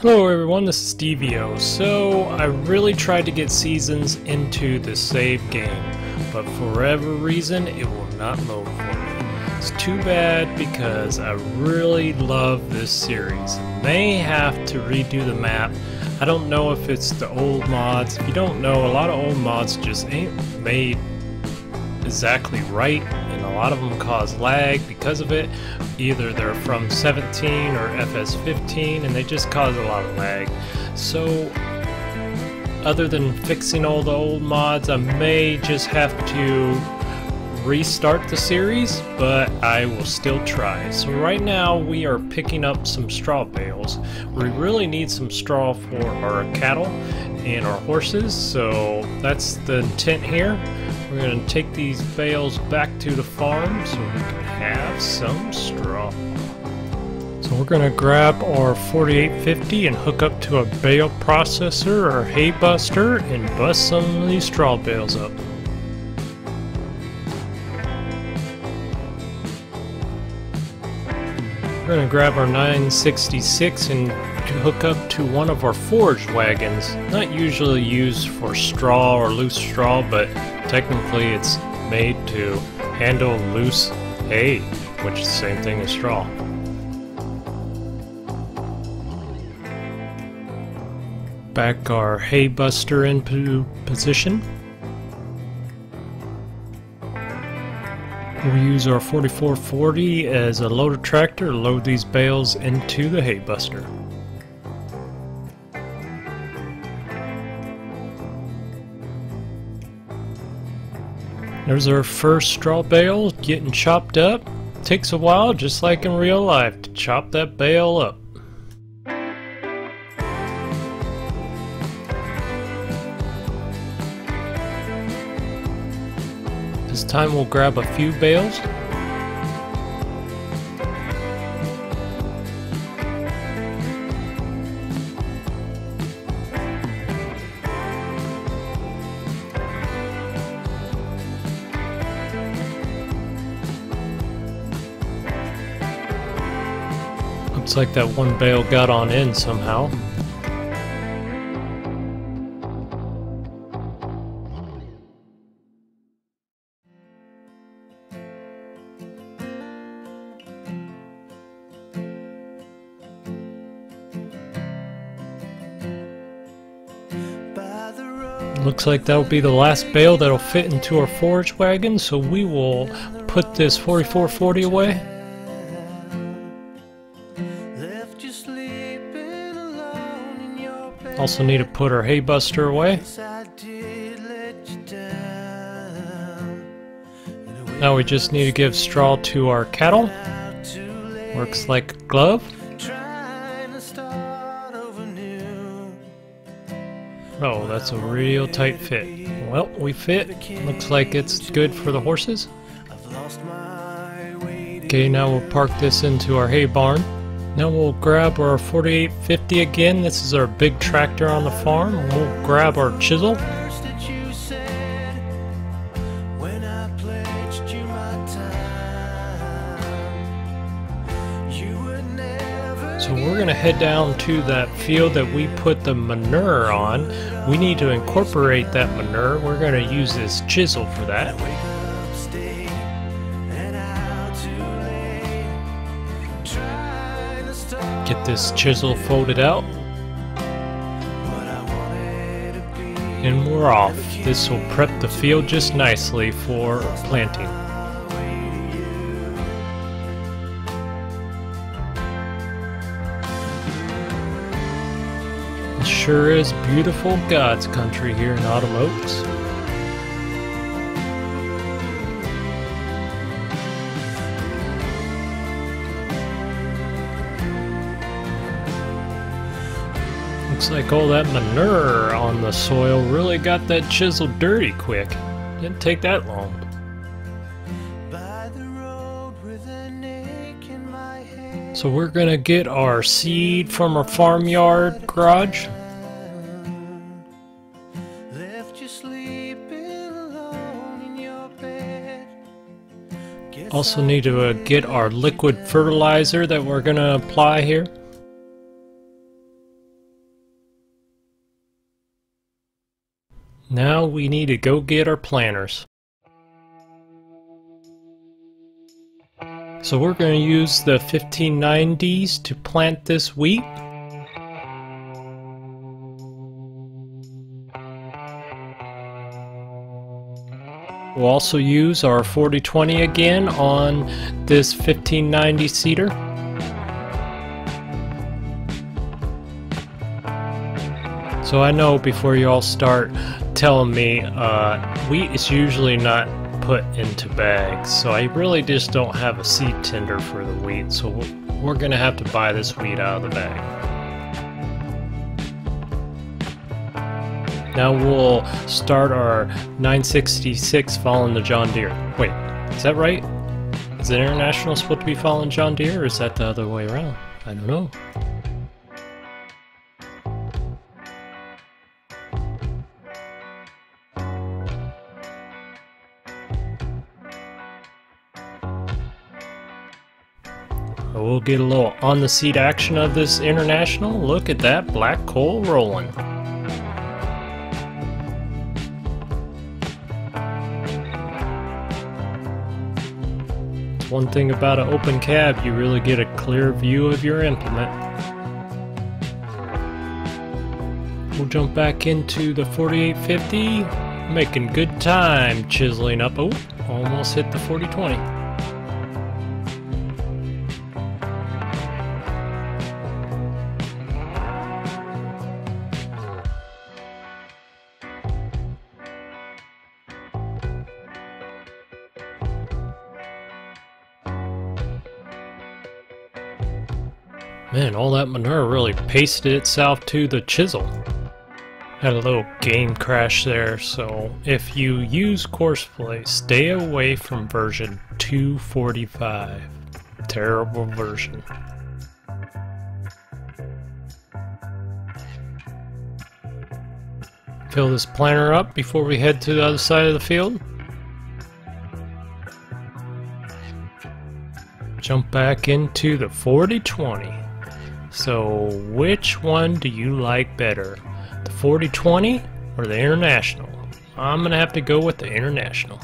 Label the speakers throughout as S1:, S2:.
S1: Hello everyone, this is Stevio. So, I really tried to get seasons into the save game, but for whatever reason, it will not load for me. It's too bad because I really love this series. May have to redo the map. I don't know if it's the old mods. If you don't know, a lot of old mods just ain't made exactly right and a lot of them cause lag because of it either they're from 17 or FS15 and they just cause a lot of lag. So other than fixing all the old mods I may just have to restart the series but I will still try. So right now we are picking up some straw bales. We really need some straw for our cattle and our horses so that's the intent here we're to take these bales back to the farm so we can have some straw. So we're going to grab our 4850 and hook up to a bale processor or hay buster and bust some of these straw bales up. We're to grab our 966 and hook up to one of our forage wagons. Not usually used for straw or loose straw, but technically it's made to handle loose hay, which is the same thing as straw. Back our hay buster into position. We use our 4440 as a loader tractor to load these bales into the hay buster. There's our first straw bale getting chopped up. Takes a while, just like in real life, to chop that bale up. This time we'll grab a few bales Looks like that one bale got on in somehow. Looks like that'll be the last bale that'll fit into our forage wagon, so we will put this 4440 away. Also need to put our hay buster away. Now we just need to give straw to our cattle. Works like a glove. Oh, that's a real tight fit. Well, we fit. Looks like it's good for the horses. Okay, now we'll park this into our hay barn. Now we'll grab our 4850 again. This is our big tractor on the farm. We'll grab our chisel. So we're going to head down to that field that we put the manure on. We need to incorporate that manure. We're going to use this chisel for that. Get this chisel folded out. And we're off. This will prep the field just nicely for planting. It sure is beautiful God's country here in Autumn Oaks. Like all that manure on the soil really got that chisel dirty quick. Didn't take that long. So we're gonna get our seed from our farmyard garage. Also need to uh, get our liquid fertilizer that we're gonna apply here. Now we need to go get our planters. So we're going to use the 1590s to plant this wheat. We'll also use our 4020 again on this 1590 seeder. So I know before you all start telling me uh, wheat is usually not put into bags, so I really just don't have a seed tender for the wheat, so we're going to have to buy this wheat out of the bag. Now we'll start our 966 following the John Deere. Wait, is that right? Is the International supposed to be following John Deere, or is that the other way around? I don't know. We'll get a little on the seat action of this international. Look at that black coal rolling. One thing about an open cab, you really get a clear view of your implement. We'll jump back into the 4850, making good time chiseling up. Oh, almost hit the 4020. Man, all that manure really pasted itself to the chisel. Had a little game crash there, so if you use Courseplay, stay away from version 245. Terrible version. Fill this planter up before we head to the other side of the field. Jump back into the 4020. So, which one do you like better? The 4020 or the International? I'm gonna have to go with the International.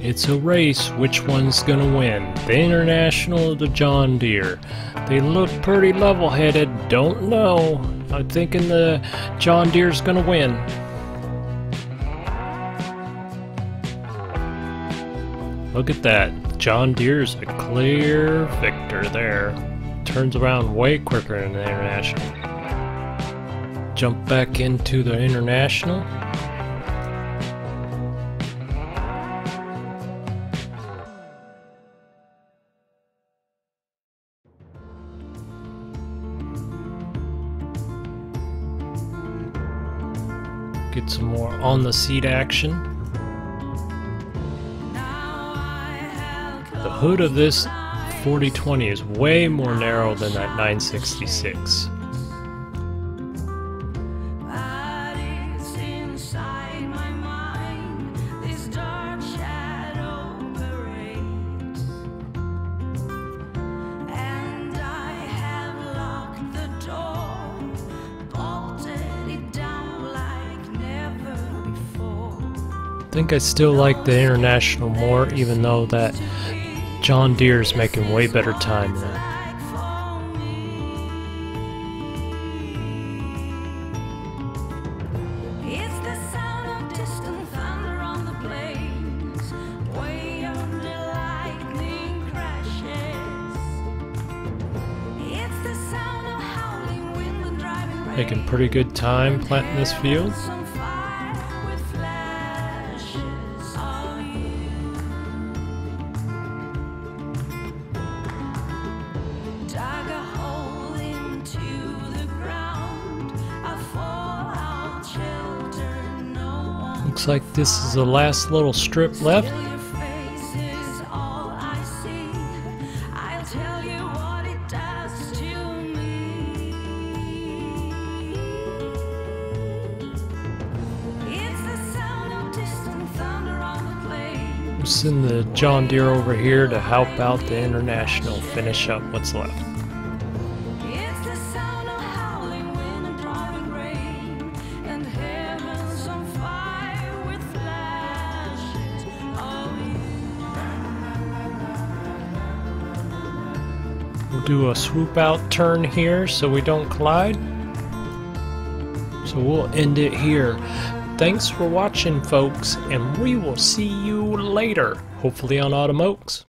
S1: It's a race, which one's gonna win? The International or the John Deere? They look pretty level-headed, don't know. I'm thinking the John Deere's gonna win. Look at that. John Deere's a clear victor there. Turns around way quicker than the International. Jump back into the International. Get some more on the seat action. Hood of this 4020 is way more narrow than that 966. I think I still like the International more, even though that John Deere's making way better time than Making pretty good time planting this field. Looks like this is the last little strip left. send the John Deere over here to help out the International finish up what's left. Do a swoop out turn here so we don't collide. So we'll end it here. Thanks for watching folks and we will see you later, hopefully on Autumn Oaks.